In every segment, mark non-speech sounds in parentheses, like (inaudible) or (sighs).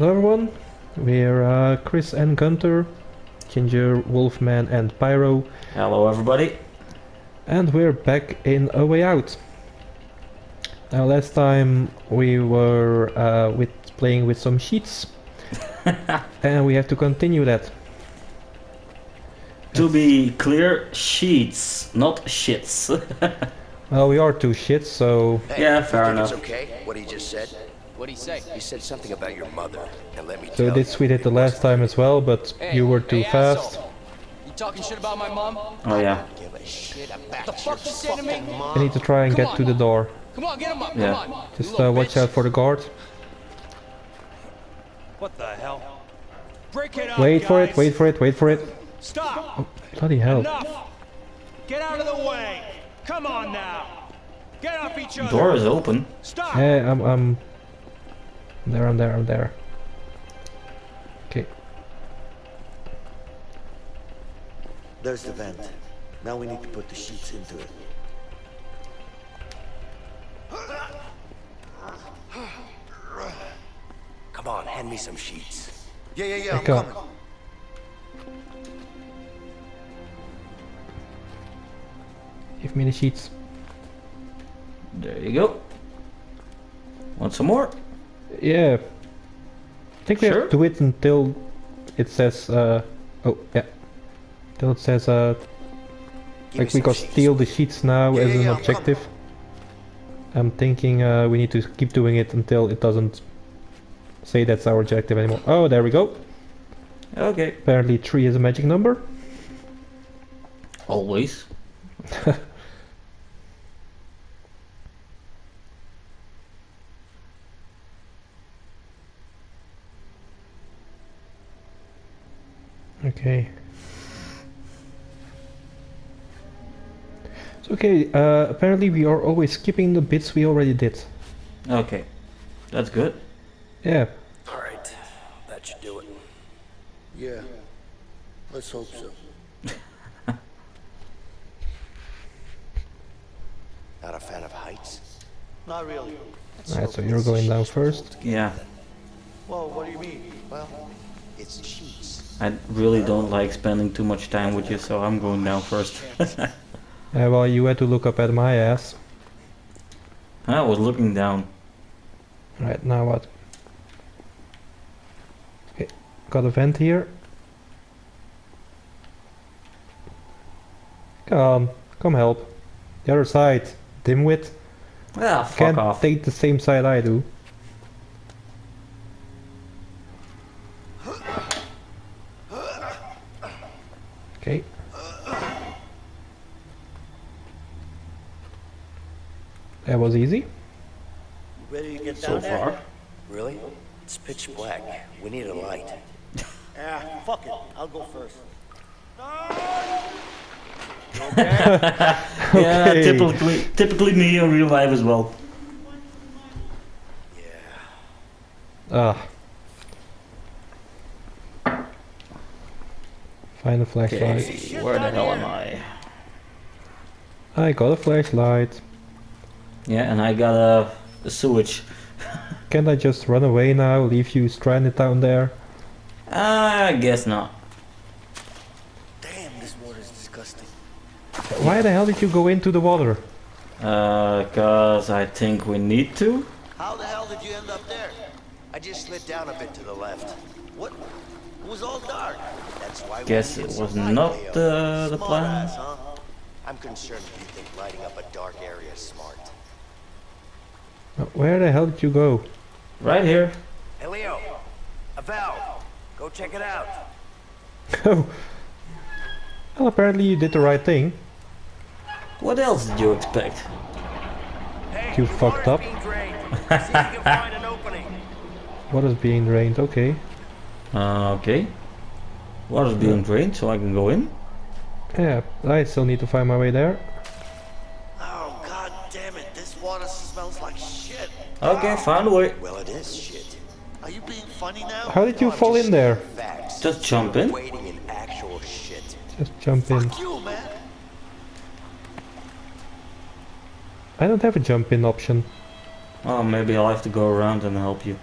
Hello everyone, we're uh, Chris and Gunter, Ginger, Wolfman and Pyro, Hello, everybody. and we're back in A Way Out. Now last time we were uh, with playing with some sheets, (laughs) and we have to continue that. To be clear, sheets, not shits. (laughs) Well, we are two shits, so Yeah, fair enough. It's okay, what he just said. What'd he say? He said something about your mother, and let me so tell this you, we did the last time as well, but Hey, you were too hey, fast. asshole. You talking shit about my mom? Oh yeah. Give a shit about The fuck you say me? mom. I need to try and Come get on to the door. Come on, get him up. Yeah. Come on. Just uh, watch bitch. out for the guard. What the hell? Break it up, Wait for it, wait for it, wait for it. Stop! Bloody hell. Enough! Get out of the way! Come on now! Get off each other! Door is open. Stop! Hey, I'm, I'm there, I'm there, I'm there. Okay, There's the vent. Now we need to put the sheets into it. Come on, hand me some sheets. Yeah, yeah, yeah, I I'm got- coming. give me the sheets. There you go. Want some more? Yeah. I think we Sure. have to do it until it says, uh, oh, yeah. Till it says, uh, Give like we some got sheets. steal the sheets now Yeah, as yeah, an yeah, I'm objective. I'm thinking, uh, we need to keep doing it until it doesn't say that's our objective anymore. Oh, there we go. Okay. Apparently three is a magic number. Always. (laughs) Okay. It's okay, uh, apparently we are always skipping the bits we already did. Okay. That's good. Yeah, All right, that should do it. Yeah. Let's hope so. (laughs) Not a fan of heights? Not really. alright, so you're going down first. Yeah. Well, what do you mean? Well, it's sheets. I really don't like spending too much time with you, so I'm going down first. (laughs) Uh, well, you had to look up at my ass. I was looking down. Right, now what? Okay, got a vent here. Come, come help. The other side, dimwit. Ah, fuck Can't off. take the same side I do. Easy. Ready to get So down there? far. Really? It's pitch black. We need a light. (laughs) Ah, fuck it. I'll go first. (laughs) Yeah, Okay. typically, typically me in real life as well. Yeah. Ah. Find a flashlight. Okay, where the hell am I? I got a flashlight. Yeah, and I got a, a sewage. Can't I just run away now, leave you stranded down there? I guess not. Damn, this water's disgusting. Why the hell did you go into the water? Uh, cause I think we need to. How the hell did you end up there? I just slid down a bit to the left. What? It was all dark. That's why we Guess needed it was not Leo. uh, the plan. ass, huh? I'm concerned if you think lighting up a dark area is smart. Where the hell did you go? Right here. Hey Leo, a valve. Go check it out. Oh. (laughs) Well, apparently you did the right thing. What else did you expect? Hey, You fucked up. being drained. See if you can find an opening. (laughs) What is being drained? Okay. Uh, okay. Water's being drained, so I can go in. Yeah, I still need to find my way there. Okay, found a way. Well, it is shit. Are you being funny now? How did you No, fall in there? Facts. Just jump in. In actual shit. Just jump in. You, man. I don't have a jump in option. Oh, maybe I'll have to go around and help you.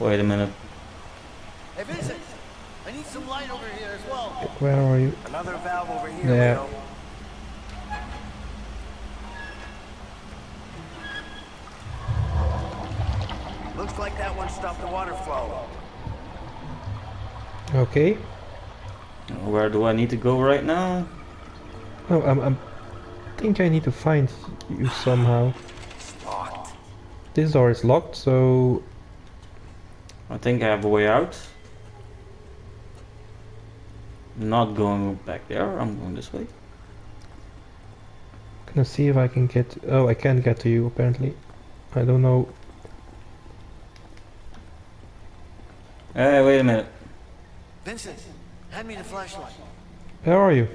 Wait a minute. Hey, Vincent! I need some light over here as well. Where are you? Another valve over here, Yeah. Looks like that one stopped the water flow. Okay. Where do I need to go right now? Oh, I'm, I'm think I need to find you somehow. Locked. This door is locked, so I think I have a way out. Not going back there, I'm going this way. gonna see if I can get. Oh, I can't get to you apparently. I don't know. Hey, wait a minute. Vincent, hand me the flashlight. Where are you?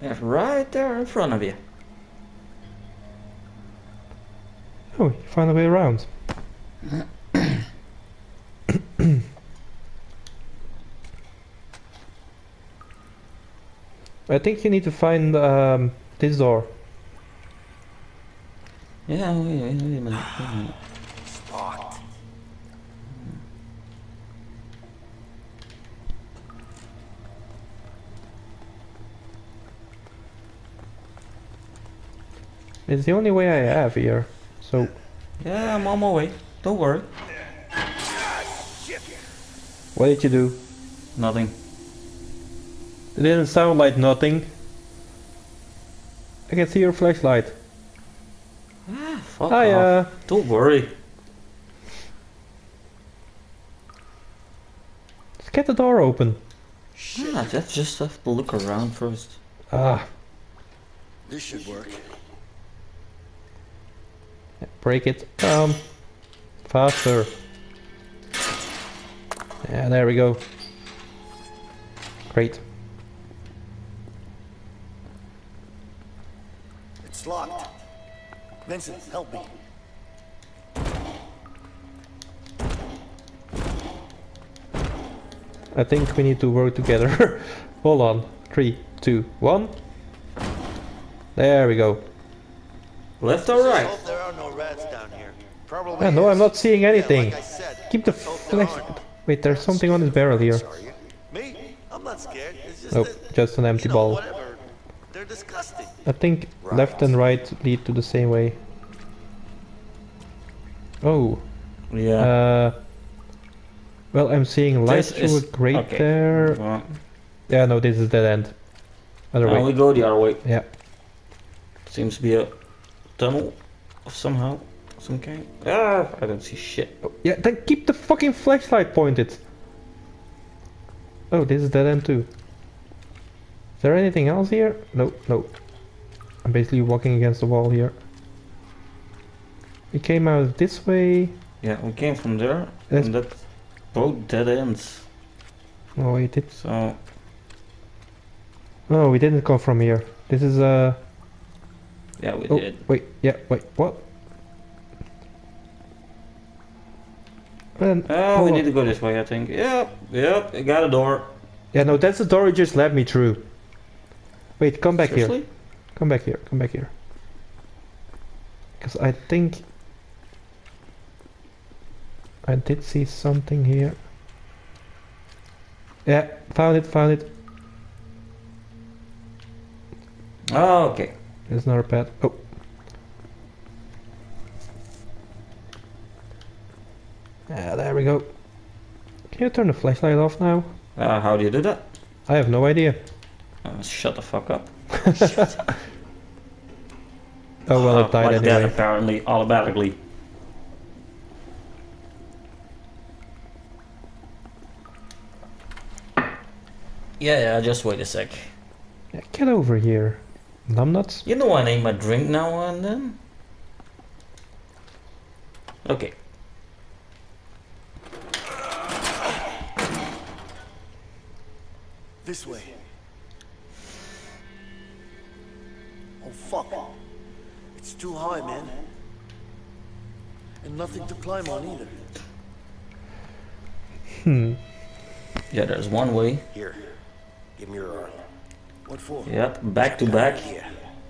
It's right there in front of you. Oh, you found a way around. (clears throat) I think you need to find um, this door. Yeah, wait, wait, wait a minute. Wait a minute. It's the only way I have here. So, Yeah, I'm on my way. Don't worry. what did you do? Nothing. It didn't sound like nothing. I can see your flashlight. Ah, fuck Hi, off. uh, Don't worry. Let's get the door open. Shit. Yeah, just just have to look around first. Ah, This should work. Break it down. Faster. Yeah, there we go. Great. It's locked. Vincent, help me. I think we need to work together. (laughs) Hold on. Three, two, one. There we go. Left or I right? Hope there are no rats down here. Probably. Yeah, no, I'm not seeing Yeah, anything. like said, Keep the let's hope there flash. Wait, there's something on this barrel here. Me? I'm not scared. It's just Oh, that, just an empty you know, ball. whatever. They're disgusting. I think left and right lead to the same way. Oh, Yeah. uh, well, I'm seeing light This through is- a grate okay. there. Well, Yeah, no, this is dead end. Other now we go the other way. Yeah. Seems to be a tunnel of somehow, some kind. Ah, I don't see shit. Oh, yeah, then keep the fucking flashlight pointed. Oh, this is dead end too. Is there anything else here? No, no. I'm basically walking against the wall here. We came out this way. Yeah, we came from there, Yes. and that both dead ends. Oh, wait, it. So No, we didn't come from here. This is uh. Yeah, we Oh, did. wait, yeah, wait, what? Man, Oh, we on. need to go this way, I think. Yep, yep, I got a door. Yeah, no, that's the door you just led me through. Wait, come back here. Come back here. Come back here. Because I think I did see something here. Yeah, found it. Found it. Oh, okay. There's another pet. Oh. Yeah, there we go. Can you turn the flashlight off now? Uh, how do you do that? I have no idea. Uh, shut the fuck up. (laughs) Oh well, Uh, it died like that anyway. apparently, automatically. Yeah, yeah, just wait a sec. Yeah, get over here, numbnuts. You know I need my drink now and then. Okay. This way. Oh fuck. It's too high, man. And nothing to climb on either. Hmm. Yeah, there's one way. Here. Give me your arm. What for? Yep, back to back. Here.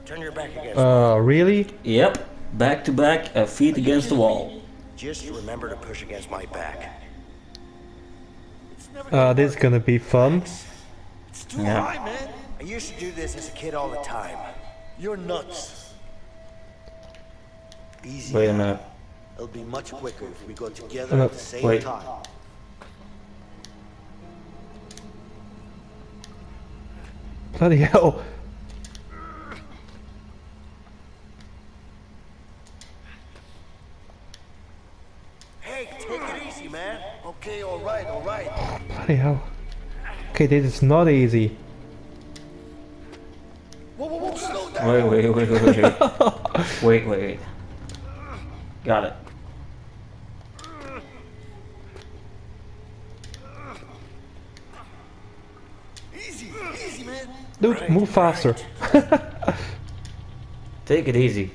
Turn your back against Uh, really? Yep, back to back, uh, feet against the wall. Just remember to push against my back. Uh, this is gonna be fun. It's too Yeah. high, man. I used to do this as a kid all the time. You're nuts. Easy. Wait a minute. It'll be much quicker if we go together Uh, at the same wait. time. Bloody hell. Hey, take it easy, man. Okay, all right, all right. Bloody hell. Okay, this is not easy. Whoa, whoa, whoa, slow down. Wait, wait, wait, wait, wait. wait, (laughs) wait, wait. Got it. Easy, easy, man. Dude, move faster. (laughs) Take it easy.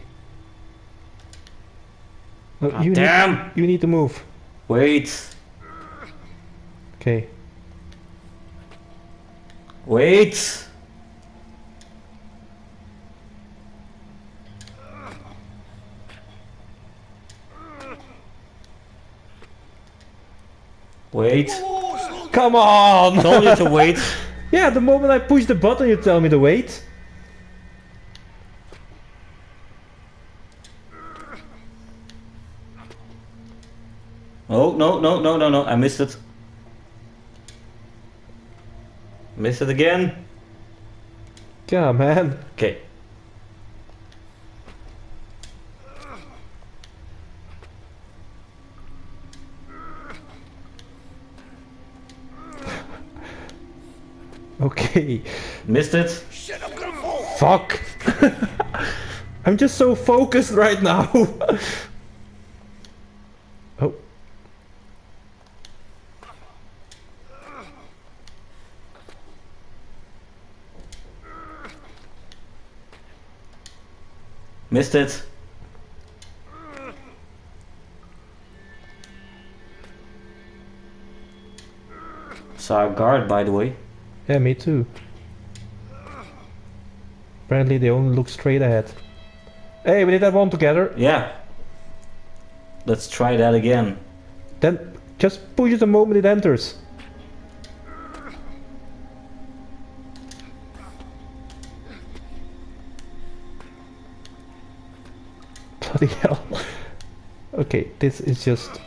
No, God you, need, damn! you need to move. Wait. Okay. Wait. Wait. Oh, Come on! Told you to wait. (laughs) yeah, the moment I push the button, you tell me to wait. Oh, no, no, no, no, no. I missed it. Missed it again. Yeah, man. Okay. Okay. Missed it. Shit, I'm gonna fall. Fuck. (laughs) I'm just so focused right now. (laughs) oh. Missed it. Saw a guard, by the way. Yeah, me too. Apparently they only look straight ahead. Hey, we did that one together. Yeah. Let's try that again. Then just push it the moment it enters. Bloody hell. (laughs) Okay, this is just...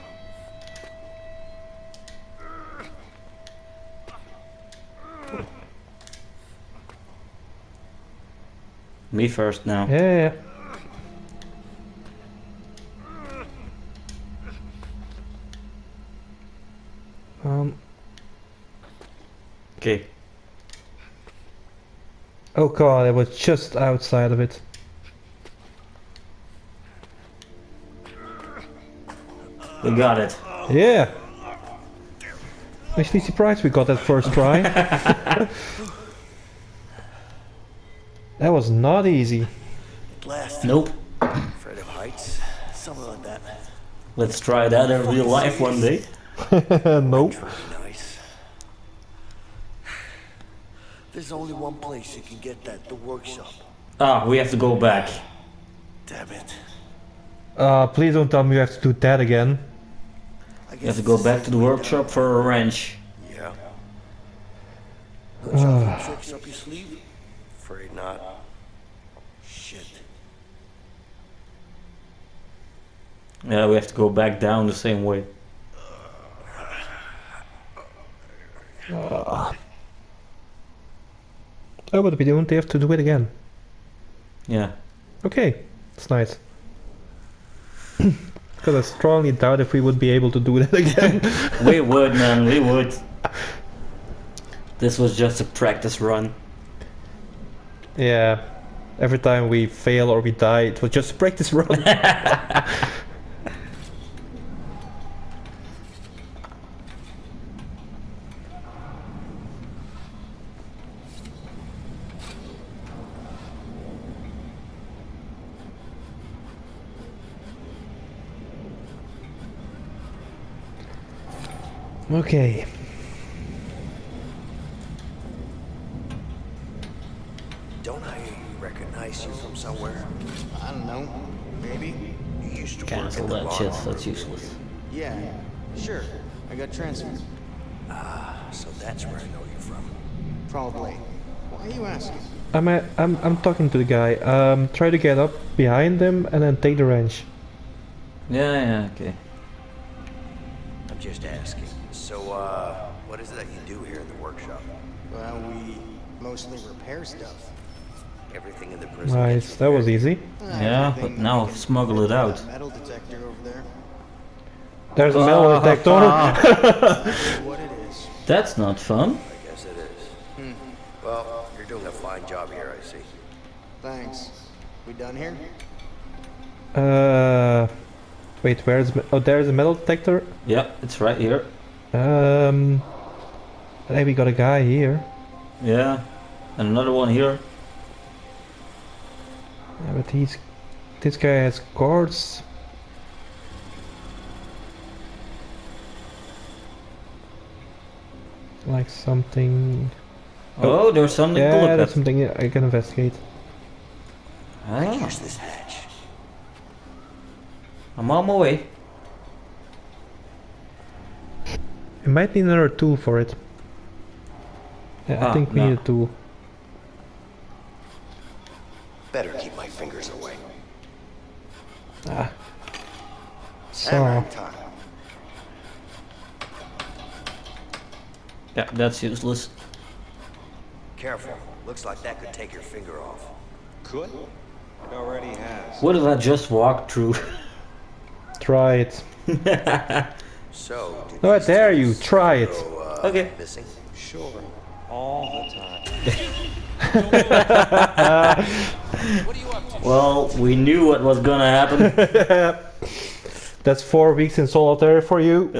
Me first now. Yeah. Um, Okay. oh god, I was just outside of it. We got it. Yeah! Actually surprised we got that first try. (laughs) that was not easy. Blast. Nope. Afraid of heights. Something like that. Let's try that in real life one day. (laughs) nope. Nice. There's only one place you can get that, the workshop. Ah, we have to go back. Damn it. Uh, please don't tell me you have to do that again. I guess You have to go back to the workshop for a wrench. Yeah. No chocolate tricks up your sleeve? Afraid not. Shit. Yeah, we have to go back down the same way. Ah. Oh, but we don't have to do it again. Yeah. Okay, it's nice. (coughs) Because I strongly doubt if we would be able to do that (laughs) again. we would, man, we would. This was just a practice run. yeah. Every time we fail or we die, it was just a practice run. (laughs) okay. Don't I recognize you from somewhere? I don't know. Maybe. You used to work Cancel in the that shit. That's useless. Yeah, sure. I got transferred. Ah, so that's where I know you from. Probably. Why are you asking? I'm, I'm I'm talking to the guy. Um, try to get up behind them and then take the wrench. Yeah, yeah, okay. I'm just asking. So, uh, what is it that you do here in the workshop? Well, we mostly repair stuff. Everything in the prison. Nice, that was easy. Uh, Yeah, but now we can smuggle it out. Metal detector over there. There's a metal Ah, detector. That's (laughs) what it is. That's not fun. I guess it is. Hmm. Well, you're doing a fine job here, I see. Thanks. We done here? Uh, wait, where's oh there's a metal detector. Yeah, it's right here. Um, I think we got a guy here. Yeah. And another one here. Yeah, but he's this guy has guards. Like something. Oh, there's something Yeah, at. something I can investigate. Ah, Use this hatch. I'm on my way. I might need another tool for it. Yeah, I Ah, think we no. need a tool. Better keep my fingers away. Ah. So, Hammering time. Yeah, that's useless. Careful. Looks like that could take your finger off. Could? It already has. What if I just walked through? (laughs) try it. (laughs) So, did No, dare you. Try it. go, uh, Okay. Missing? Sure. All the time. (laughs) What are you up to? well, we knew what was gonna happen. (laughs) That's four weeks in solitary for you.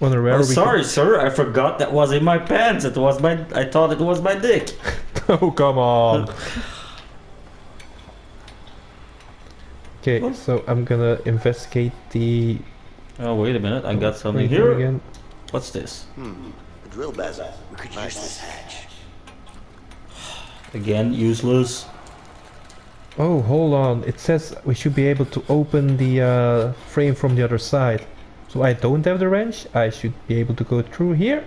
On a rare oh, week- sorry, sir. I forgot that was in my pants. It was my. I thought it was my dick. (laughs) oh, come on. Okay, so I'm gonna investigate the Oh, wait a minute. I got something here. again. What's this? The drill bezel. We could use this hatch. Again, useless. Oh, hold on. It says we should be able to open the uh, frame from the other side. So I don't have the wrench. I should be able to go through here.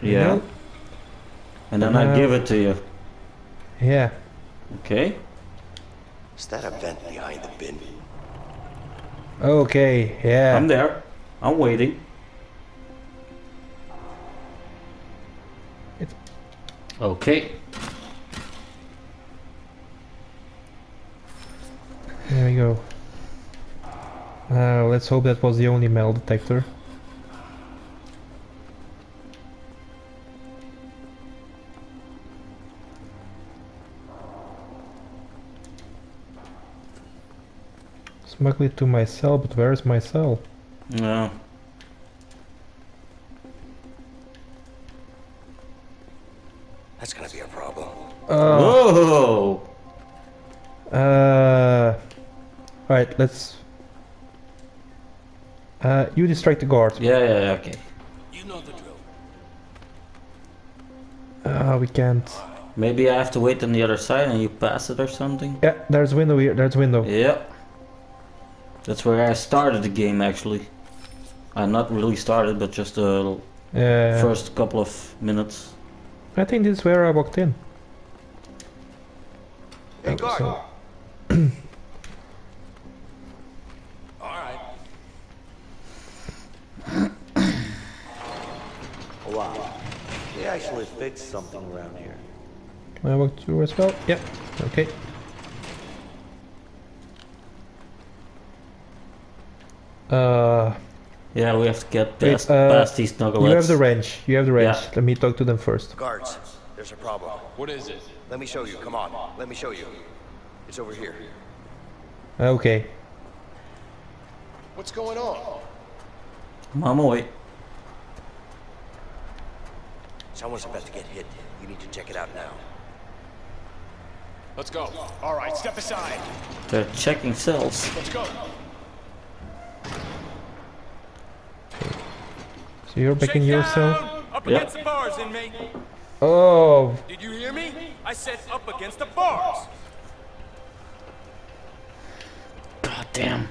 Yeah. No. And then I Uh, give it to you. Yeah. Okay. Is that a vent behind the bin? Okay. Yeah. I'm there. I'm waiting. It's- Okay. There we go. Uh, let's hope that was the only metal detector. Smuggle it to my cell, but where's my cell? No. That's gonna be a problem. Oh. Whoa! Uh. Alright, let's. Uh, you distract the guard. Yeah, yeah, yeah, okay. You know the drill. Uh, we can't. Maybe I have to wait on the other side and you pass it or something? Yeah, there's a window here. There's a window. Yeah. That's where I started the game actually. I not really started, but just the Yeah. first couple of minutes. I think this is where I walked in. Hey, guard. (clears throat) So, All right. Oh, (coughs) wow. They actually fixed something around here. can I walk through as well? Yep. Okay. Uh, Yeah, we have to get Wait, past, uh, past these knuckleheads. you have the wrench. You have the wrench. Yeah. Let me talk to them first. Guards, there's a problem. What is it? Let me show you. Come on. Let me show you. It's over here. Okay. What's going on? I'm on my way. Someone's about to get hit. You need to check it out now. Let's go. All right, step aside. They're checking cells. Let's go. So you're back yourself? your. Up Yep. against the bars, inmate. Oh, Did you hear me? I said up against the bars. Damn.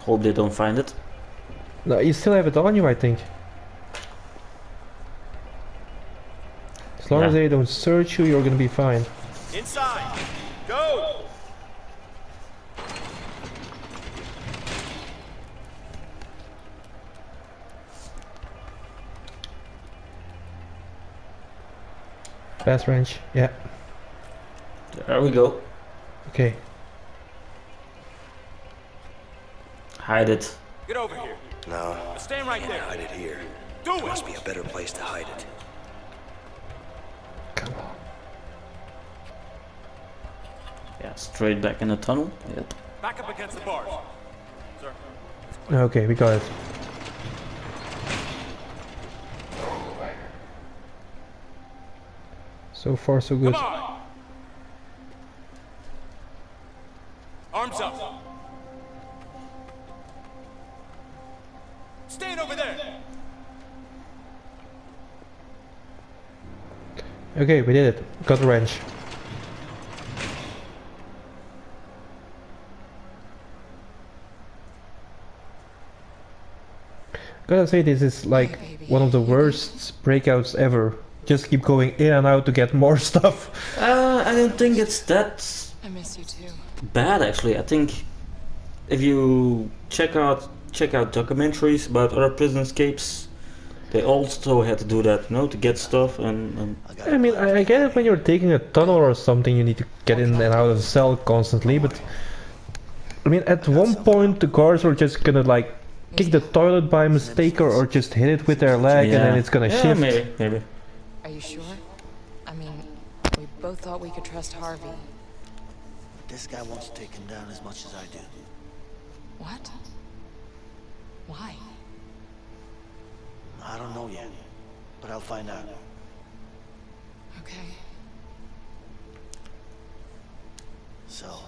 Hope they don't find it. No, you still have it on you, I think. As long as they don't search you, you're gonna be fine. Inside. Go. Fast range, yeah. There we go. Okay. Hide it. Get over here. No, Stand right there. hide it here. Do There must be a better place to hide it. Come on. Yeah, straight back in the tunnel. Yep. Back up against the bars. Sir. Okay, we got it. So far, so good. Arms up. Stand over there. Okay, we did it. Got the wrench. Gotta say, this is like one of the worst breakouts ever. Just keep going in and out to get more (laughs) stuff. Uh, I don't think it's that I miss you too. bad actually. I think if you check out check out documentaries about other prison escapes, they also had to do that, you know, to get stuff and, and I mean, I, I get it when you're taking a tunnel or something, you need to get in and out of the cell constantly, but... I mean, at one point the guards were just gonna like kick the toilet by mistake or, or just hit it with their leg and then it's gonna yeah, shift. maybe, maybe. Are you sure? I mean, we both thought we could trust Harvey. This guy wants to take him down as much as I do. What? Why? I don't know yet, but I'll find out. Okay. So,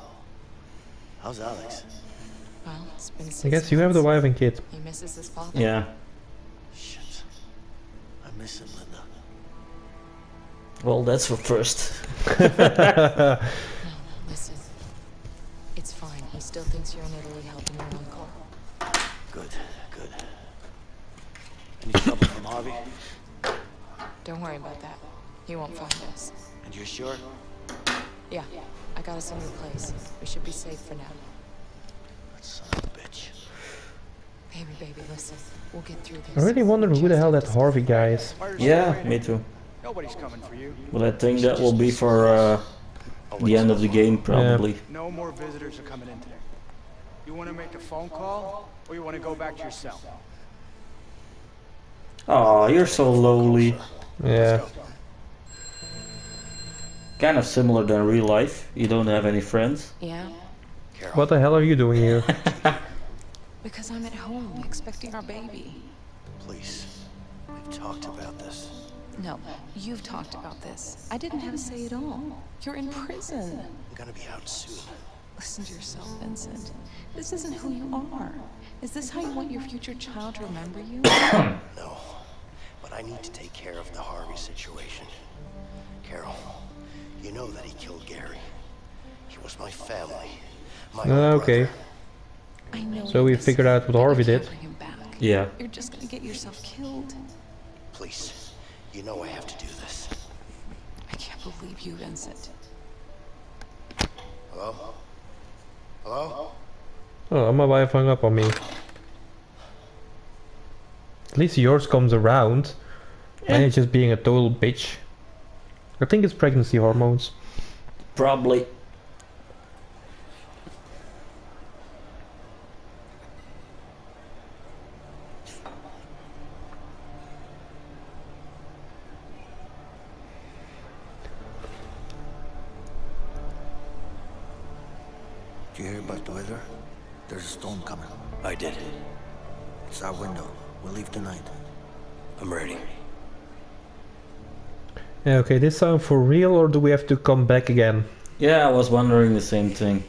how's Alex? Well, it's been six I guess you have the months. wife and kid. He misses his father. Yeah. Shit. I miss him, Linda. Well, that's for first. (laughs) No, listen. It's fine. He still thinks you're in Italy helping your uncle. Good, good. Any trouble from Harvey? Don't worry about that. He won't find us. And you're sure? Yeah, I got us a new place. We should be safe for now. That son of a bitch. Baby, baby, listen. We'll get through this. I really wonder who the hell that Harvey guy is. Yeah, me too. Nobody's coming for you. But I think that will be for uh, the end of the game, probably. No more visitors are coming in today. You want to make a phone call, or you want to go back to your cell? Oh, you're so lowly. Yeah. Kind of similar than real life. You don't have any friends. Yeah, What the hell are you doing here? (laughs) because I'm at home expecting our baby. Please. We've talked about this. No, you've talked about this. I didn't have a say at all. You're in prison. I'm gonna be out soon. Listen to yourself, Vincent. This isn't who you are. Is this how you want your future child to remember you? (coughs) No. But I need to take care of the Harvey situation. Carol, you know that he killed Gary. He was my family. My own Uh, okay. I know. So we figured out what Harvey did. Bring him back. Yeah. You're just gonna get yourself killed. Please. You know I have to do this. I can't believe you, Vincent. Hello? Hello? Oh, my wife hung up on me. At least yours comes around. And it's just being a total bitch. I think it's pregnancy hormones. Probably. Okay, this time for real or do we have to come back again? Yeah, I was wondering the same thing.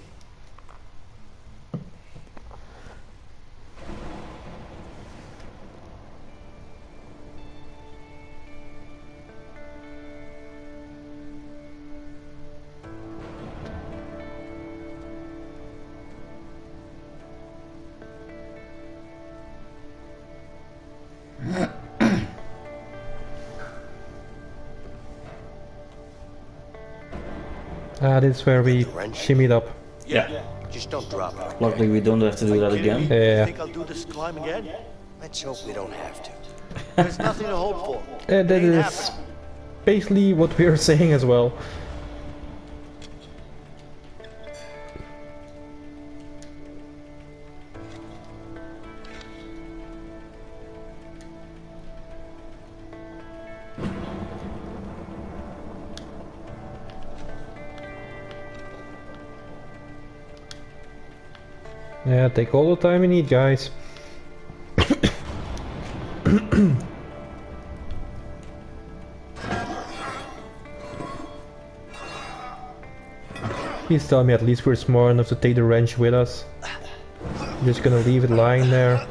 Is where we The wrench? shimmied up. Yeah. Just don't drop it. Luckily we don't have to do that again. Yeah. Think I'll do this climb again? Let's hope we don't have to. There's nothing to hope for. (laughs) And that Ain't basically what we are (laughs) saying as well. Take all the time you need, guys. (coughs) Please tell me at least we're smart enough to take the wrench with us. I'm just gonna leave it lying there.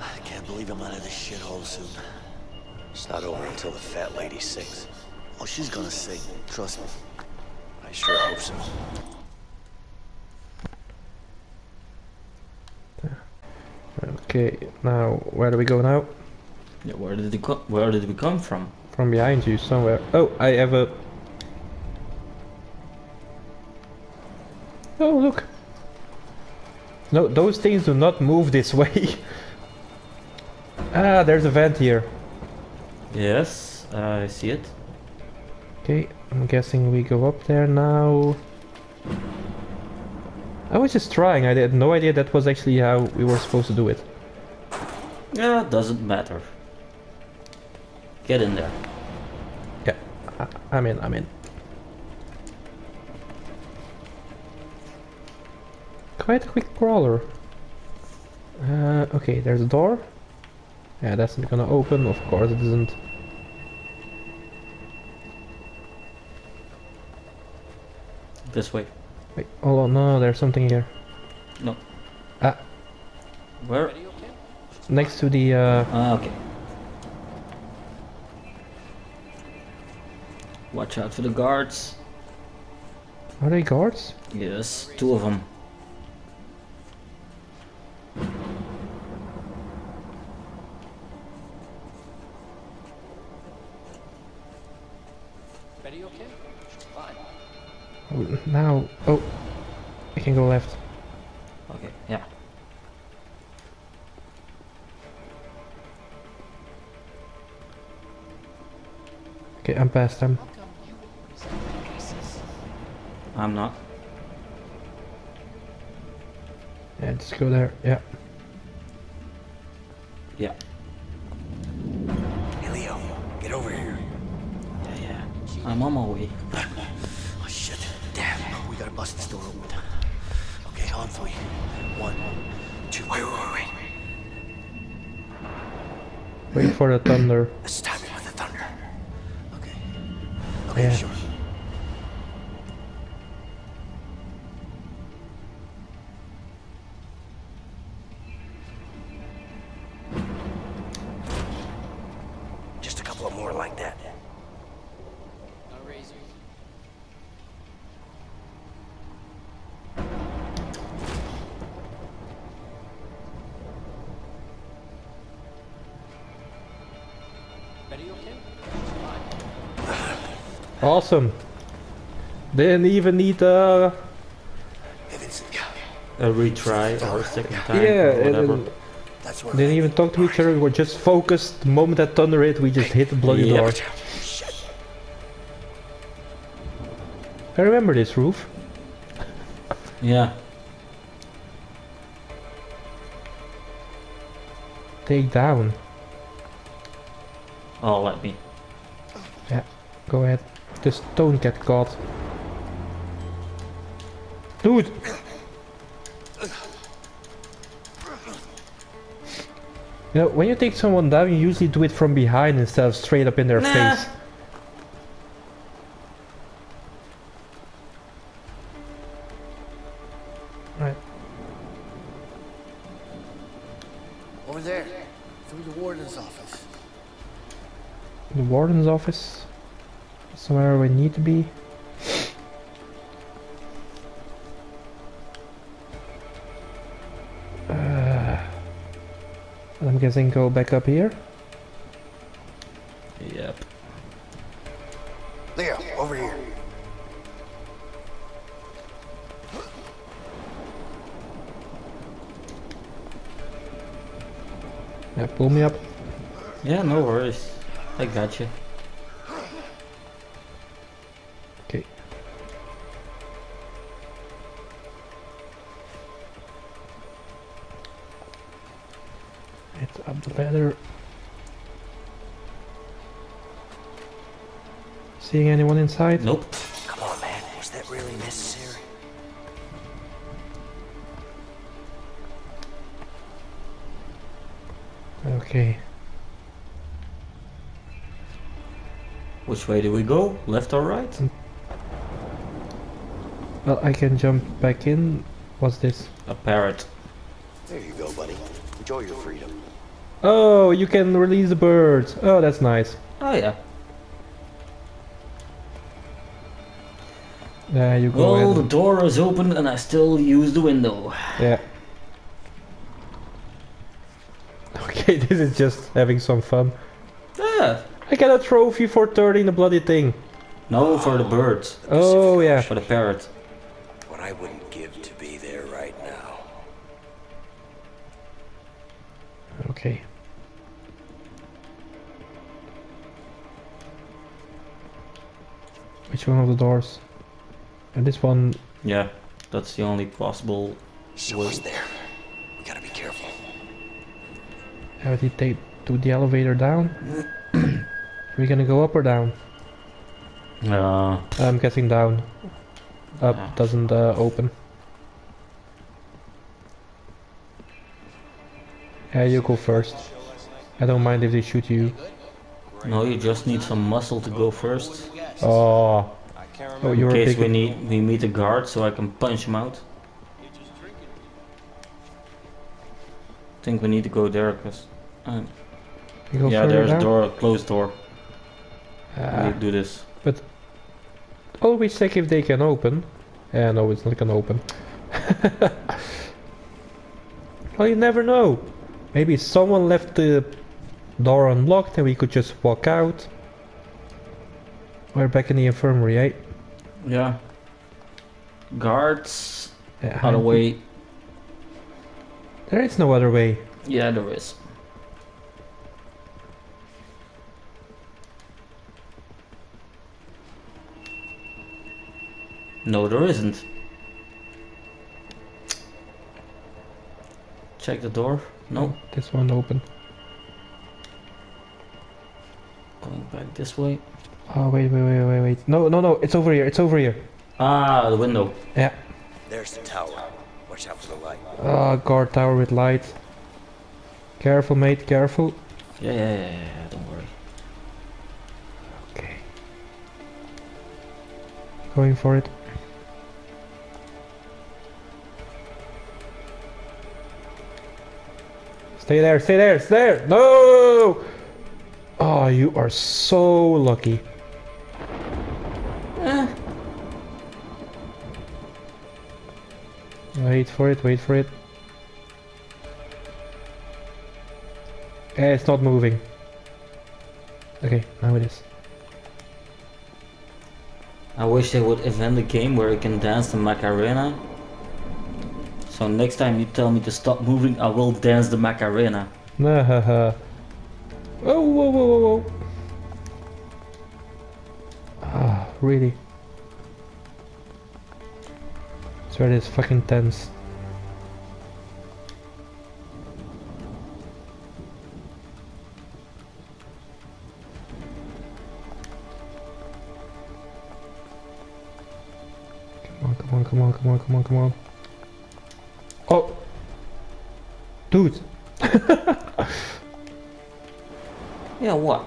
I can't believe I'm out of this shithole soon. It's not over until the fat lady sings. Oh, she's gonna sing. Trust me. I sure hope so. Okay, now where do we go now? Yeah, where did it co- where did we come from? From behind you somewhere. Oh, I have a... Oh, look. No, those things do not move this (laughs) way. ah, there's a vent here. Yes, I see it. Okay, I'm guessing we go up there now. I was just trying, I had no idea that was actually how we were supposed to do it. Yeah, doesn't matter. Get in there. Yeah, I, I'm in, I'm in. Quite a quick crawler. Uh, okay, there's a door. Yeah, that's not gonna open, of course it isn't. This way. Wait, hold on, no, there's something here. No. Ah, Where? Next to the, uh, Ah, okay. Watch out for the guards. are they guards? Yes, two of them. Betty okay? Fine. Oh, now, oh, I can go left. Past them. How come you always have the pieces? I'm not. Yeah, just go there, yeah. Yeah. Hey, Leo, get over here. Yeah, yeah. I'm on my way. (laughs) Oh, shit. Damn, oh, we gotta bust this door open. Okay, on three. One, two, wait, wait, wait, wait. Wait for the thunder. Awesome. Didn't even need uh A retry or a second time yeah, or whatever. and that's where didn't even talk to each other. We were just focused. The moment that thunder hit, we just hit the bloody Yep. door. I remember this roof. Yeah. Take down. Oh, let me. Yeah, go ahead. Just don't get caught. Dude! You know, when you take someone down, you usually do it from behind instead of straight up in their Nah. face. Right. Over there, through the warden's office. The warden's office we need to be. Uh, I'm guessing go back up here. Yep. Leo, over here. Yeah, pull me up. Yeah, no worries. I got you. Seeing anyone inside? Nope. Come on, man. Was that really necessary? Okay. Which way do we go? Left or right? Mm. Well, I can jump back in. What's this? A parrot. There you go, buddy. Enjoy your freedom. Oh, you can release the birds. Oh, that's nice. Oh yeah. There you go. Well, the door is open and I still use the window. Yeah. (laughs) Okay, this is just having some fun. Yeah. I got a trophy for turning the bloody thing. No, for the birds. Oh yeah. For the parrot. What I wouldn't give to be there right now. Okay. Which one of the doors? And this one. Yeah, that's the only possible. Someone's there. We gotta be careful. How did they do the elevator down? (clears throat) Are we gonna go up or down? Uh, I'm guessing down. Up Yeah. doesn't uh, open. Yeah, you go first. I don't mind if they shoot you. no, you just need some muscle to go first. Oh, I can't oh, you're In case we need we meet a guard, so I can punch him out. I think we need to go there, cause. Uh, yeah, there's a down? door, closed door. We Ah, need to do this. But always check if they can open. Yeah, no, it's not gonna open. (laughs) well, you never know. Maybe someone left the door unlocked and we could just walk out. We're back in the infirmary, eh? Yeah. Guards. Yeah, Other way. There is no other way. Yeah, there is. No, there isn't. Check the door. No, This one open. going back this way. Oh, wait, wait, wait, wait, wait. No, no, no, it's over here, it's over here. Ah, the window. Yeah. There's the tower. Watch out for the light. Ah, guard tower with light. Careful, mate, careful. Yeah, yeah, yeah, yeah, don't worry. Okay. Going for it. Stay there, stay there, stay there! No! Oh, you are so lucky. Wait for it, wait for it. Eh, it's not moving. Okay, now it is. I wish they would invent a game where you can dance the Macarena. So next time you tell me to stop moving, I will dance the Macarena. Nah, (laughs) haha. Oh, whoa, whoa, whoa, whoa. Ah, really? Swear this fucking tense. Come on, come on, come on, come on, come on, come on. Oh! Dude! (laughs) Yeah, what?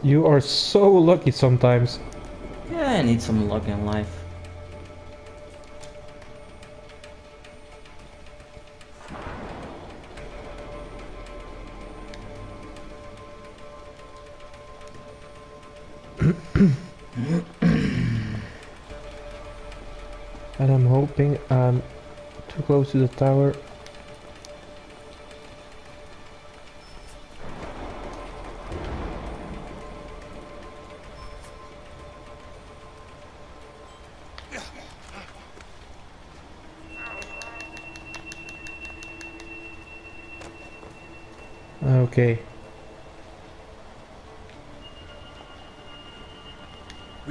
You are so lucky sometimes. Yeah, I need some luck in life. (coughs) And I'm hoping I'm too close to the tower. Okay.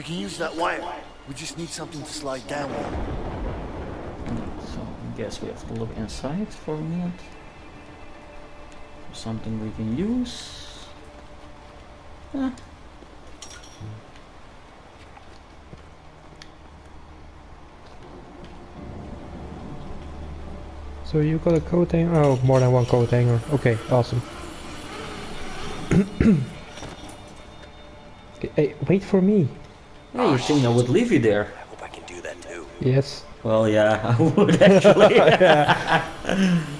Can use that wire. We just need something to slide down on. So I guess we have to look inside for a minute. Something we can use. Eh. So you got a coat hanger? Oh, more than one coat hanger. Okay, awesome. (clears throat) Okay, hey, wait for me. Yeah, you think I would leave you there? I hope I can do that too. Yes. Well, yeah, (laughs) I would actually. (laughs)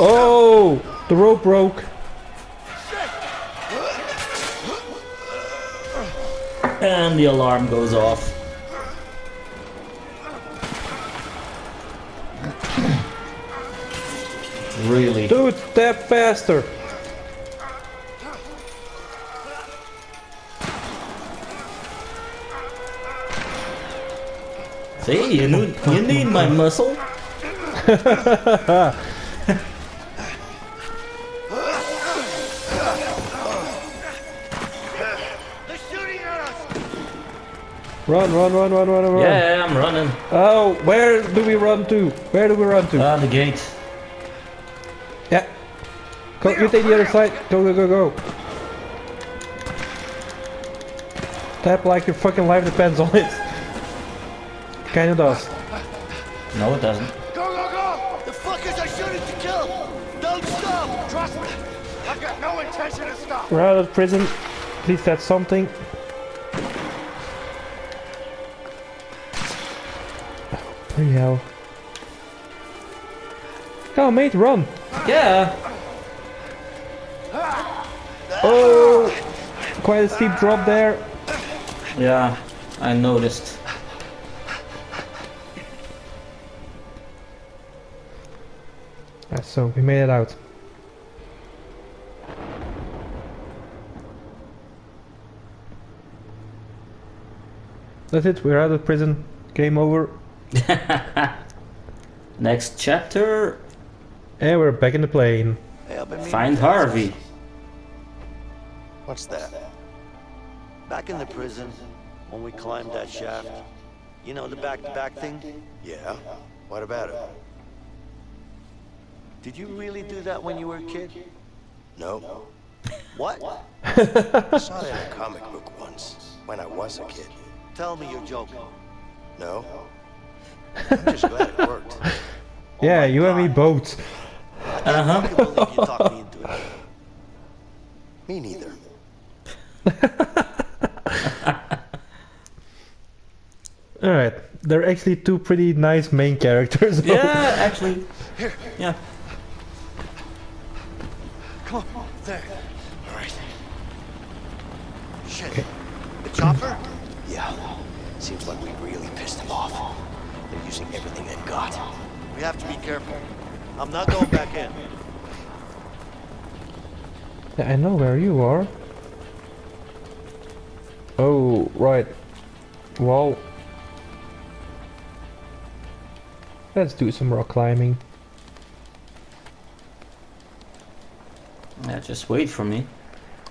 Oh, the rope broke. and the alarm goes off. really? Dude, step faster. See, you need, you need my muscle. They're shooting at us! Run, run, run, run, run, run. Yeah, I'm running. Oh, where do we run to? Where do we run to? Ah, the gate. yeah. Go, you take the other side. Go, go, go, go. Tap like your fucking life depends on it. Kinda does. No, it doesn't. Go, go, go! The fuckers are shooting to kill! Don't stop! Trust me, I've got no intention to stop. We're out of prison. Please that's something. Bloody hell. Go, mate, run! Yeah. Oh! Quite a steep drop there. Yeah, I noticed. So, we made it out. That's it, we're out of prison. Game over. (laughs) Next chapter, And we're back in the plane. Hey, I've been meaning find Harvey. What's that? Back in the prison, when we climbed that shaft, you know the back-to-back thing? Yeah. What about it? Did you really do that when you were a kid? No. What? I saw that in a (laughs) comic book once, when I was a kid. Tell me you're joking. No. I'm just glad it worked. (laughs) yeah, my you and me both. Uh huh. I can't believe you talked me. Me neither. (laughs) Alright, there are actually two pretty nice main characters. Yeah, actually. Here. Yeah. Come on, there. All right. Shit. The chopper? Yeah. Seems like we really pissed them off. They're using everything they've got. We have to be careful. I'm not going back in. Yeah, I know where you are. Oh, right. Well, let's do some rock climbing. Yeah, just wait for me.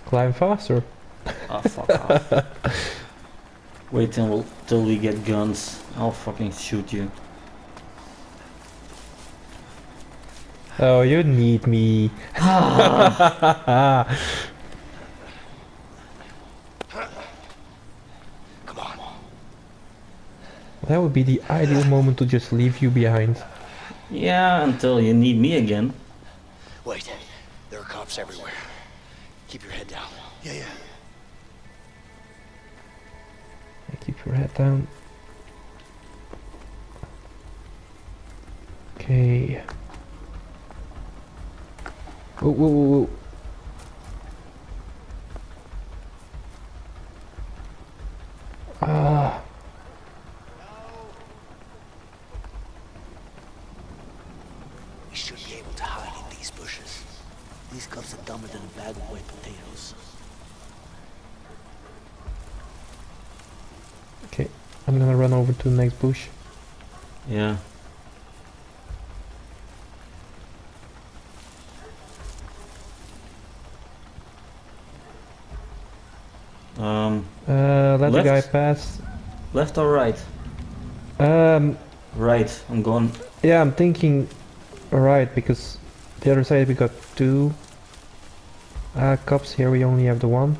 Climb faster. Oh, fuck off. (laughs) Wait till, till we get guns. I'll fucking shoot you. Oh, you need me. (laughs) Come on. That would be the ideal moment to just leave you behind. Yeah, until you need me again. Wait. There are cops everywhere. Keep your head down. Yeah, yeah. Keep your head down. Okay. Whoa, whoa, whoa, whoa. next bush. Yeah. Um, uh, let left? the guy pass. Left or right? Um, right, I'm going. Yeah, I'm thinking right because the other side we got two uh, cops, here we only have the one.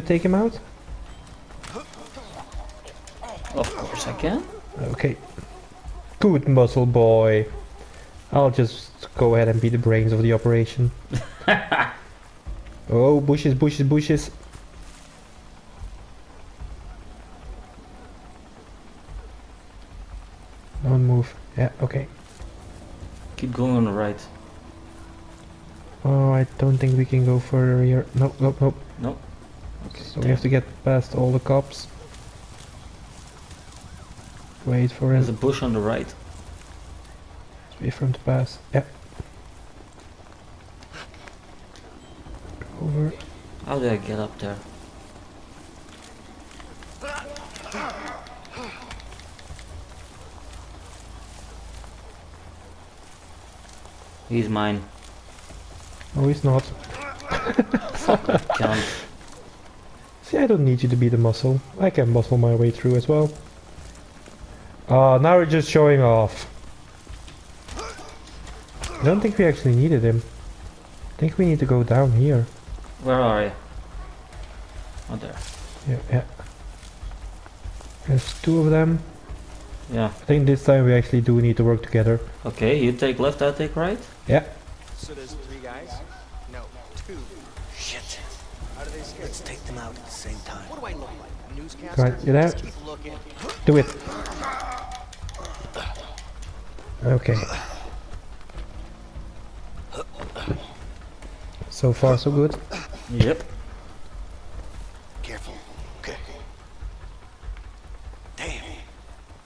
You take him out? Of course I can. Okay. Good muscle boy. I'll just go ahead and be the brains of the operation. (laughs) oh, bushes, bushes, bushes. Don't move. Yeah, okay. Keep going on the right. Oh, I don't think we can go further here. Nope, nope, nope. No. So we have to get past all the cops. Wait for There's it. a bush on the right. For him to pass. Yeah. Over. How do I get up there? He's mine. No, he's not. Can't. (laughs) See, I don't need you to be the muscle. I can muscle my way through as well. Ah, now we're just showing off. I don't think we actually needed him. I think we need to go down here. Where are you? Oh, there. Yeah, yeah. There's two of them. Yeah. I think this time we actually do need to work together. Okay, you take left, I take right. Yeah. So there's three guys? No, two. Let's take them out at the same time. What do I look like? A newscaster? Right, you there? Just keep looking. Do it. Okay. So far so good. Yep. Careful. Okay. Damn.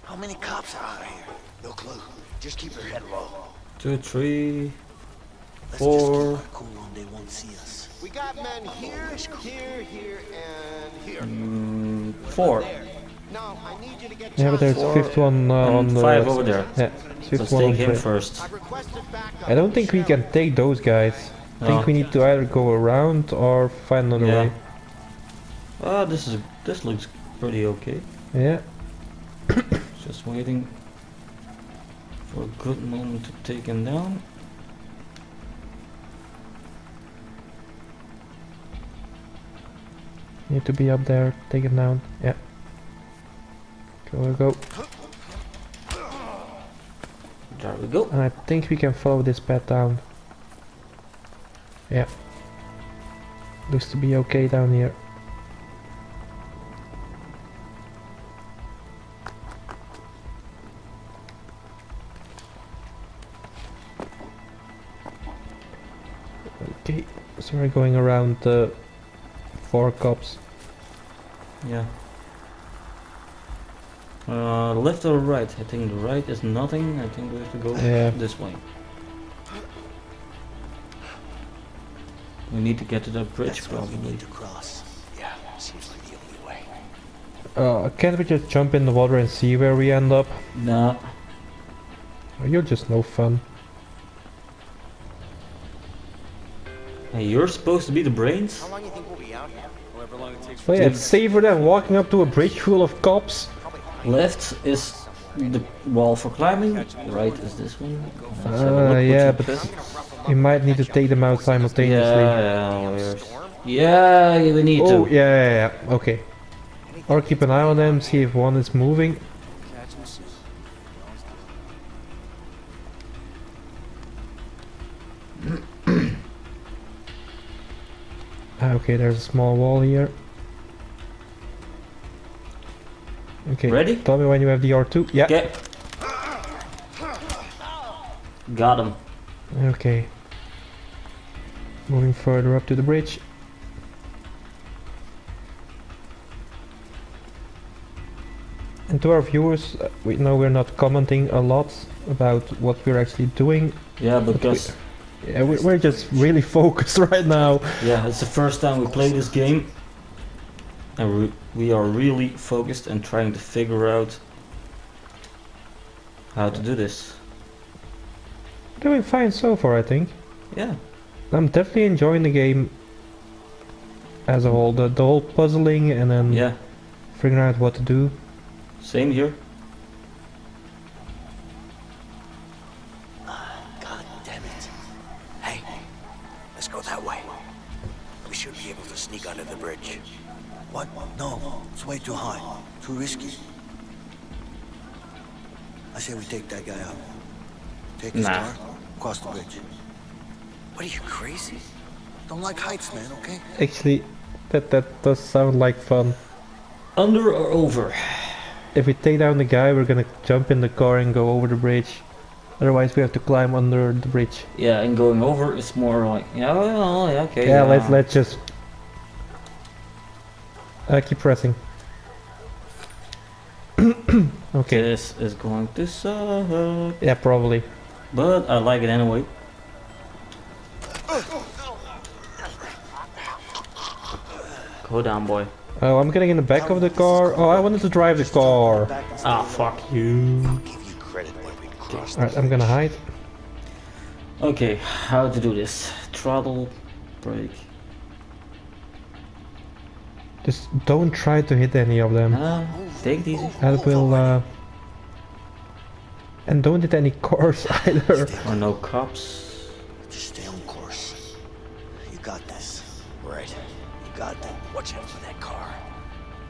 How many cops are out here? No clue. Just keep your head low. Two, three, four. Let's just keep our cool and they won't see us. We got men here, here, here, and here. mm, four. There. Now, I need you to get Yeah, but there's fifth one uh, on And the five over there. Yeah, fifth Let's one on take him the- first. I've requested backup. I don't think we can take those guys. I think we need to either go around or find another Yeah. way. Ah, this is this looks pretty okay. Yeah. Just waiting for a good moment to take him down. Need to be up there, take it down. Yeah. Go, go, go. There we go. And I think we can follow this path down. Yeah. Looks to be okay down here. Okay, so we're going around the four cops. Yeah. Uh, left or right? I think the right is nothing. I think we have to go Yeah. this way. We need to get to that bridge That's what we probably. need to cross. Yeah, seems like the only way. Uh, can't we just jump in the water and see where we end up? Nah. You're just no fun. Hey, you're supposed to be the brains? How long you think However long it takes But yeah, it's safer than walking up to a bridge full of cops. Left is the wall for climbing. Right is this one. Let's Uh, yeah, but you might need to take them out simultaneously. Yeah, yeah, yeah, we need Oh, to. yeah, yeah, yeah, okay. Or keep an eye on them, see if one is moving. Catch 'em soon. Ah, okay, there's a small wall here. Okay, Ready? tell me when you have the R2. Yeah. Okay. Got him. Okay. Moving further up to the bridge. And to our viewers, uh, we know we're not commenting a lot about what we're actually doing. Yeah, because Yeah, we- we're just really (laughs) focused right now. yeah, it's the first time we play this game, and we we are really focused and trying to figure out how to do this. Doing fine so far, I think. Yeah. I'm definitely enjoying the game as a whole. The, the whole puzzling and then Yeah. figuring out what to do. Same here. Too risky. I say we take that guy out. Take his Nah. car, cross the bridge. What are you, crazy? Don't like heights, man, okay? Actually, that, that does sound like fun. Under or over? If we take down the guy, we're gonna jump in the car and go over the bridge. Otherwise, we have to climb under the bridge. Yeah, and going over is more like yeah, well, yeah okay. Yeah, let's let's just uh, keep pressing. (coughs) okay. This is going to suck, Yeah, probably. but I like it anyway. Go down, boy. Oh, I'm getting in the back of the car. Oh, I wanted to drive the car. Ah, fuck you. Give you credit when we cross Alright, I'm gonna hide. Okay, how to do this? Throttle, brake. Just don't try to hit any of them. Ah, take it easy. That will. Uh... And don't hit any cars (laughs) either. Or no cops. Just stay on course. You got this. Right. You got that. Watch out for that car.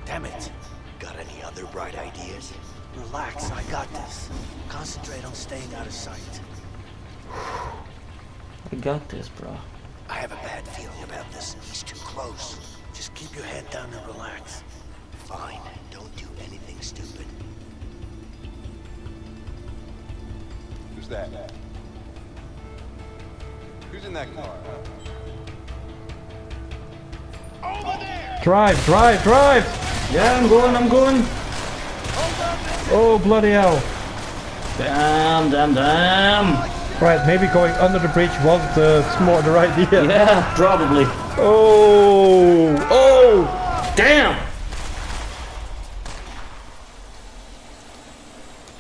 Damn it. Got any other bright ideas? Relax, I got this. Concentrate on staying out of sight. (sighs) I got this, bro. I have a bad feeling about this. He's too close. Just keep your head down and relax. Fine. Don't do anything stupid. Who's that? Who's in that car? Drive, drive, drive! Yeah, I'm going, I'm going. Oh, bloody hell. Damn, damn, damn. Right, maybe going under the bridge was the smarter idea. Yeah, probably. Oh! Oh! Damn!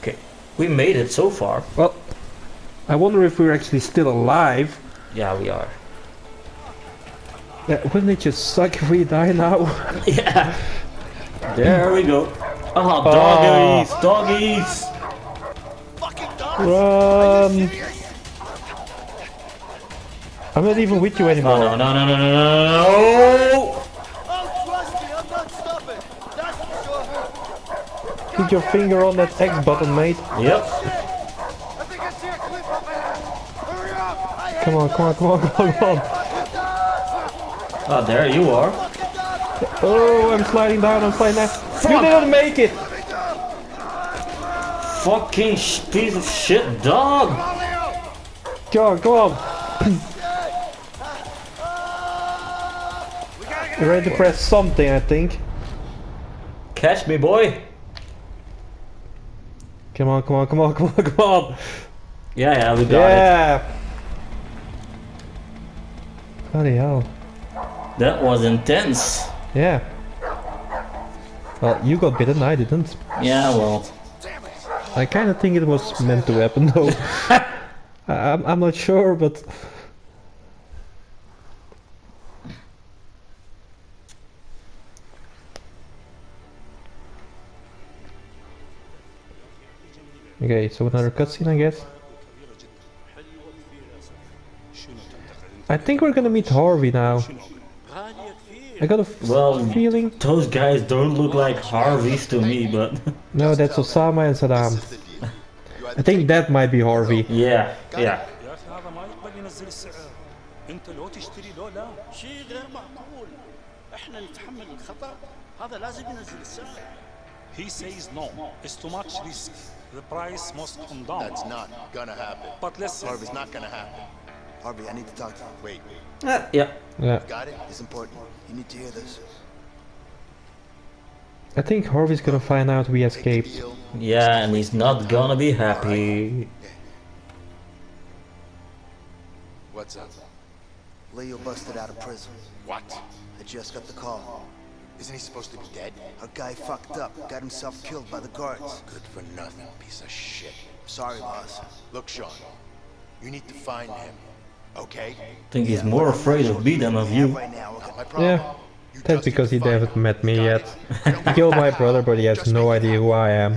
Okay, we made it so far. Well, I wonder if we're actually still alive. Yeah, we are. Yeah, wouldn't it just suck if we die now? (laughs) Yeah. There we go. Oh, doggies, doggies. Run! I'm not even with you Oh anymore. no, no, no, no, no, no, no. Oh, trust me, I'm not stopping. That's for sure. Put your finger on that X button, mate. Yep. I think I see a cliff up ahead. Hurry up. I Come on, come on, come on, (laughs) come on, come on. Oh, there you are. Oh, I'm sliding down, I'm sliding down. You didn't make it! Fucking sh piece of shit dog. Come on, come on. You're ready to press something, I think. Catch me, boy. Come on, come on, come on, come on, come on. Yeah, yeah, we got Yeah! Bloody hell. That was intense. Yeah. Well, you got bitten, I didn't. Yeah, well. I kind of think it was meant to happen, though. (laughs) I'm, I'm not sure, but... Okay, so another cutscene, I guess. I think we're gonna meet Harvey now. I got a f- Well, feeling. those guys don't look like Harveys to me, but (laughs) No, that's Osama and Saddam. I think that might be Harvey. yeah, yeah. يا اخي هذا ما يقبل ينزل السعر انت لو تشتري لو لا شيء غير معقول. احنا نتحمل الخطر. هذا لازم ينزل السعر. he says no it's too much risk the price must come down That's not gonna happen. but listen Harvey's not gonna happen. Harvey, I need to talk to you. Wait, Ah, yeah. Yeah. got it? It's important. You need to hear this. I think Harvey's gonna find out we escaped. Yeah, and he's not gonna be happy. What's up? Leo busted out of prison. What? I just got the call. Isn't he supposed to be dead? A guy fucked up, got himself killed by the guards. Good for nothing, piece of shit. Sorry, boss. Look, Sean, you need to find him, okay? I think he's more afraid of me than of you. Right now, okay? My problem. Yeah, that's because he hasn't met me yet. (laughs) He killed my brother, but he has no idea who I am.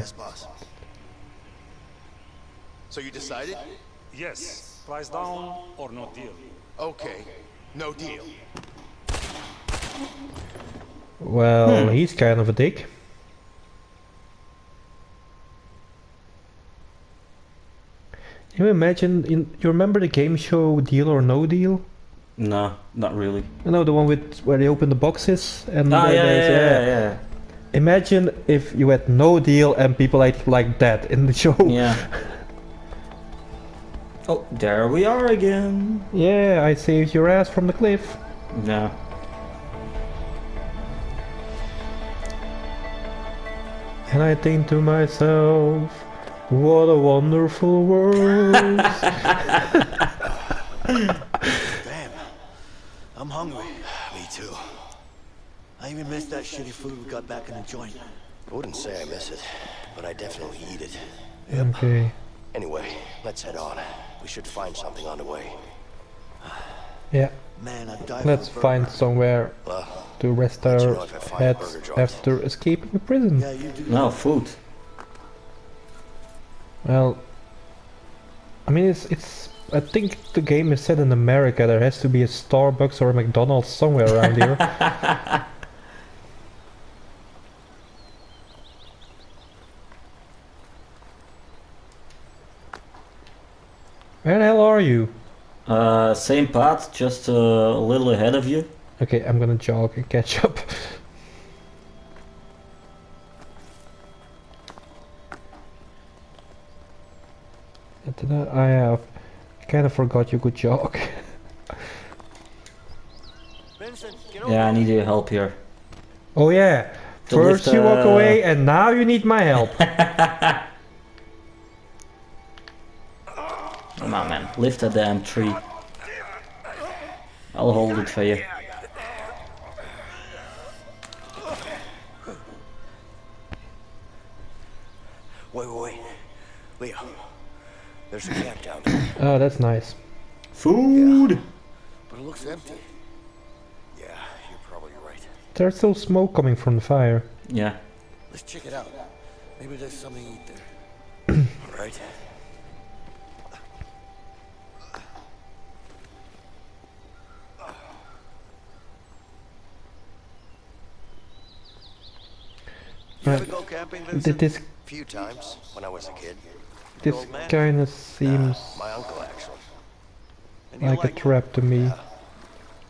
So you decided? Yes, price down or no deal. Okay, no deal. Well, he's kind of a dick. Can you imagine? In, you remember the game show Deal or No Deal? No, not really. You know the one with where they open the boxes and Ah, yeah, yeah, yeah, yeah. Imagine if you had no deal and people like like that in the show. Yeah. (laughs) Oh, there we are again. Yeah, I saved your ass from the cliff. Yeah. And I think to myself, what a wonderful world. (laughs) Damn. I'm hungry. Me too. I even miss that shitty food we got back in the joint. I wouldn't say I miss it, but I definitely eat it. okay. Anyway, let's head on. We should find something on the way. Yeah. Man, Let's find somewhere to rest our know if I find heads after escaping the prison. Yeah. No, food. Well, I mean, it's it's. I think the game is set in America. There has to be a Starbucks or a McDonald's somewhere around here. (laughs) Where the hell are you? Uh, same path, just uh, a little ahead of you. Okay, I'm gonna jog and catch up. I have kind of forgot you could jog. Vincent, Yeah, I need your help here. Oh yeah. To First lift, you walk uh, away and now you need my help. (laughs) Come on, man. Lift that damn tree. I'll hold it for you. Wait, wait, wait. Leo, there's a camp down there, (clears throat) oh, that's nice. Food! but it looks empty. Yeah, you're probably right. There's still smoke coming from the fire. Yeah. Let's check it out. Maybe there's something to eat there. (clears throat) All right. You ever Right. go camping, Th- Vincent? This few times when I was a kid. this kind of seems My uncle, actually. And like a trap to me.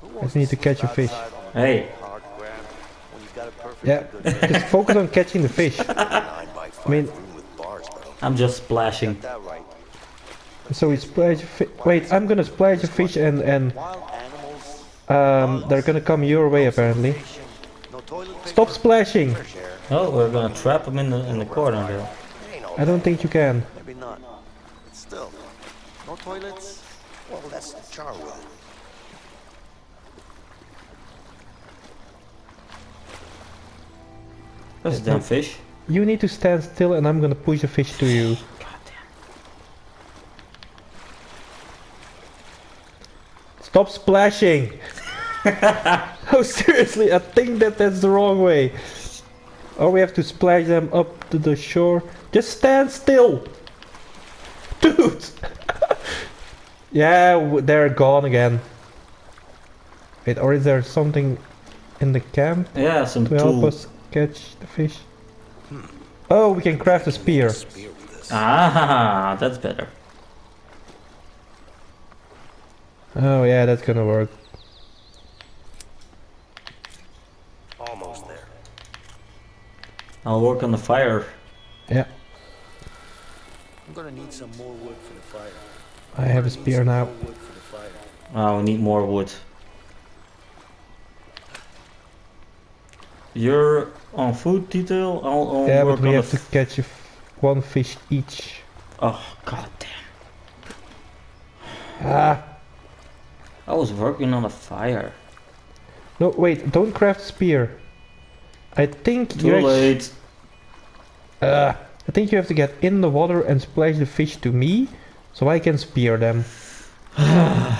Who I just need to catch a fish. outside on a Hey. hard ground when you've got a perfectly Yeah, (laughs) just focus on catching the fish. (laughs) Nine by five I mean- room with bars, bro. I'm just splashing. So we splash. Wait, I'm gonna splash a fish and and um, they're gonna come your way apparently. station, no toilet paper, Stop splashing! Fresh air. Oh, we're gonna trap him in the in the corner there. I don't think you can. Maybe not. But still, no toilets. Well, that's the charm with it. That's a damn fish. You need to stand still and I'm gonna push the fish to you. God damn. Stop splashing! (laughs) (laughs) oh seriously, I think that that's the wrong way. Or we have to splash them up to the shore. Just stand still! Dude! (laughs) yeah, they're gone again. Wait, or is there something in the camp Yeah, some to help us catch the fish? Oh, we can craft a spear. Spear with this. Ah, (laughs) that's better. Oh yeah, that's gonna work. Almost there. I'll work on the fire. Yeah, I'm gonna need some more wood for the fire. I have a spear some now. more wood for the fire. Oh, we need more wood. You're on food detail. I'll, I'll Yeah, work but we on have to catch a f- one fish each. Oh god damn! Ah, I was working on a fire. no, wait, don't craft spear. I think Too you act- late. Uh, I think you have to get in the water and splash the fish to me, so I can spear them. (sighs) I'm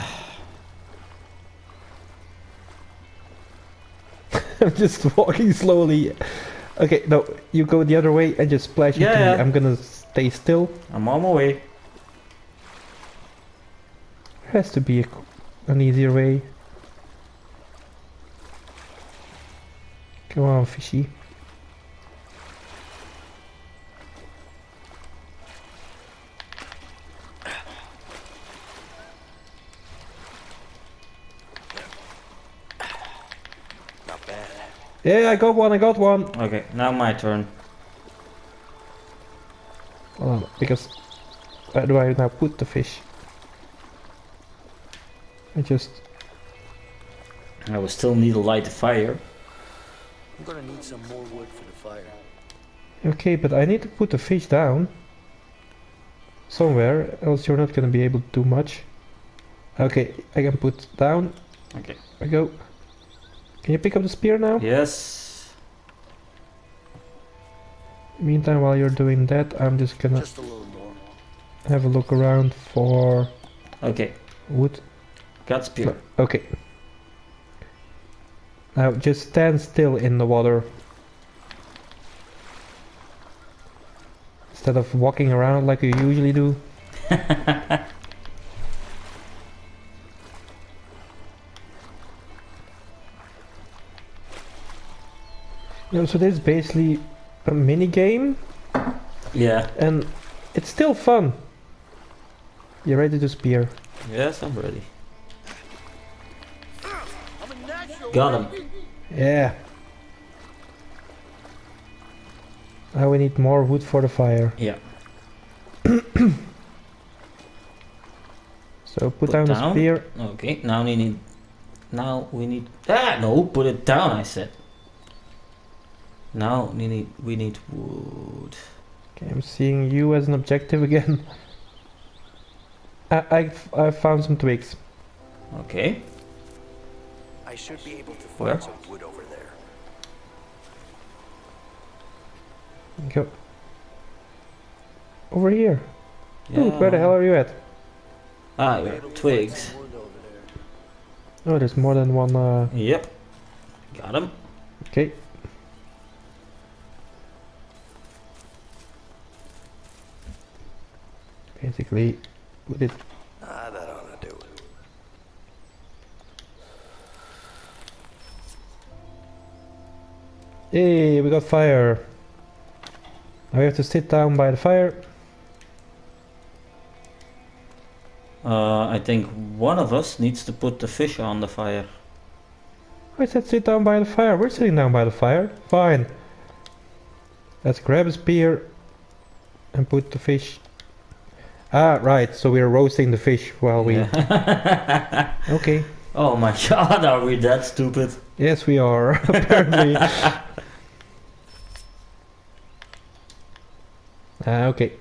just walking slowly. Okay, no, you go the other way and just splash it to yeah. me. I'm gonna stay still. I'm on my way. There has to be a, an easier way. Come on, fishy. Yeah, I got one, I got one. Okay, now my turn. Hold on, because where do I now put the fish? I just I will still need to light the fire. I'm gonna need some more wood for the fire. okay, but I need to put the fish down somewhere, else you're not gonna be able to do much. Okay, I can put down. Okay. I go. Can you pick up the spear now? Yes. Meantime, while you're doing that, I'm just gonna Just a more. have a look around for Okay. wood. Got spear. Okay. Now just stand still in the water. Instead of walking around like you usually do. (laughs) Know, so this is basically a mini game Yeah. and it's still fun. You ready to spear? Yes, I'm ready. Got him. Yeah. Now we need more wood for the fire. Yeah. (coughs) So put, Put down, the spear. Okay, now we need. Now we need. Ah, no, put it down. I said. Now we need. We need wood. Okay, I'm seeing you as an objective again. I, I, I found some twigs. Okay. I should be able to find Where? some wood over there. Go. Over here. Dude, where the hell are you at? Ah, you have twigs. Wood over there. Oh, there's more than one. Uh, Yep. Got him. okay. Basically, put it. Ah, that ought to do it. Hey, we got fire. Now we have to sit down by the fire. Uh, I think one of us needs to put the fish on the fire. I said sit down by the fire. We're sitting down by the fire. Fine. Let's grab a spear and put the fish. Ah, right. So we're roasting the fish while we. Yeah. (laughs) Okay. oh my (laughs) god, are we that stupid? Yes, we are. (laughs) Apparently. Ah, okay.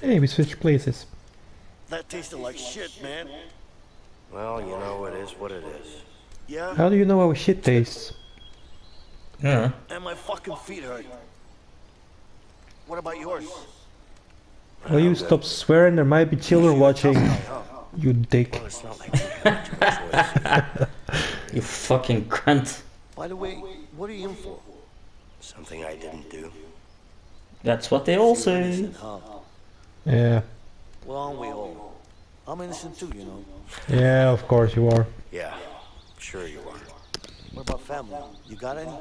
hey, we switched places. That tasted like shit, man. Well, you know, it is what it is. Yeah? How do you know how shit tastes? Yeah. And my fucking feet hurt. What about yours? Will you stop swearing? There might be children watching. Oh, you dick. Well, it's not like you had too much choice. (laughs) You fucking cunt. By the way, what are you in for? Something I didn't do. That's what they all say. Yeah. Well, aren't we all? I'm innocent too, you know. Yeah, of course you are. Yeah, sure you are. What about family? You got any?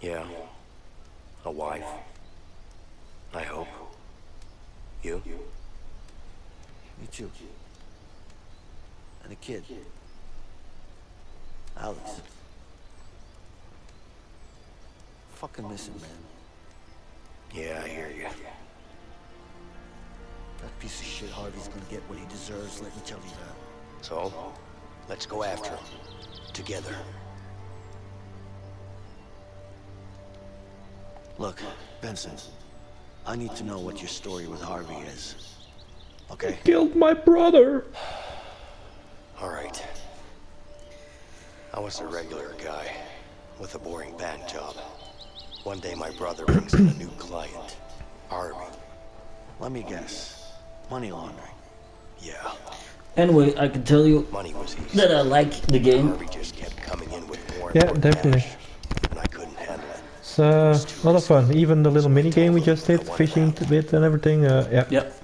Yeah. A wife. I hope. You? Me too. And a kid. Alex. Fucking miss him, man. Yeah, I hear you. That piece of shit Harvey's gonna get what he deserves, let me tell you that. So, let's go after him. Together. Look, Vincent. I need to know what your story with Harvey is. Okay? Killed my brother. All right. I was a regular guy with a boring bank job. One day my brother brings in a new client, Harvey. Let me guess. Money laundering. Yeah. Anyway, I can tell you Money was easy. that I like the game. Harvey just kept coming in with more Yeah, more definitely. cash, I couldn't handle it. It's uh, a lot of fun. Even the little mini game we just did, fishing bit and everything. Uh, yeah. Yep.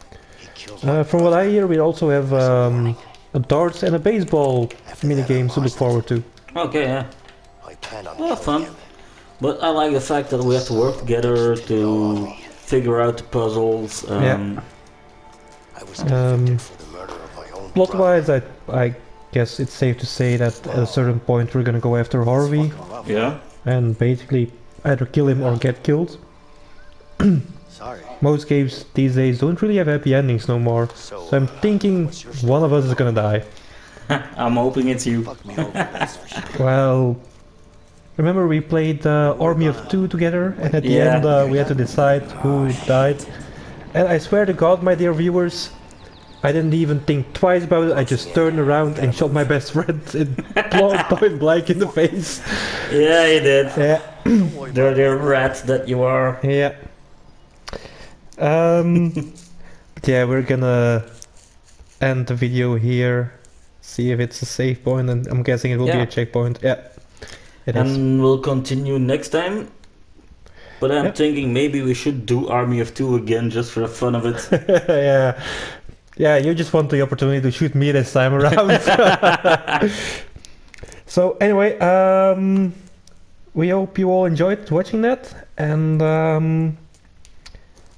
Uh, from what I hear, we also have um, a darts and a baseball mini game to look forward to. Okay, yeah. I plan on Well, fun. But I like the fact that we have to work together to figure out the puzzles. Um, Yeah. I was Um, for the murder of my own Plot-wise, I I guess it's safe to say that at a certain point we're gonna go after Harvey Yeah. and basically either kill him or get killed. (clears throat) Sorry. Most games these days don't really have happy endings no more, so I'm thinking one of us is gonna die. (laughs) I'm hoping it's you. Well, remember we played uh, Army of Two together, and at the Yeah. end uh, we had to decide who died. And I swear to God, my dear viewers, I didn't even think twice about it. I just turned around and shot my best friend in (laughs) point blank in the face. Yeah, you did. Yeah. (clears throat) Dirty rat that you are. Yeah. Um. yeah, we're gonna end the video here. See if it's a save point, and I'm guessing it will be a checkpoint. Yeah. It is. and we'll continue next time. But I'm Yep. thinking maybe we should do Army of Two again just for the fun of it. (laughs) yeah. Yeah, you just want the opportunity to shoot me this time around. (laughs) (laughs) so anyway, um, we hope you all enjoyed watching that, and um,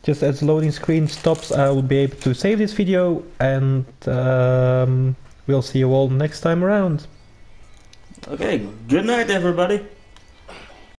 just as loading screen stops, I will be able to save this video, and um, we'll see you all next time around. okay, good night, everybody.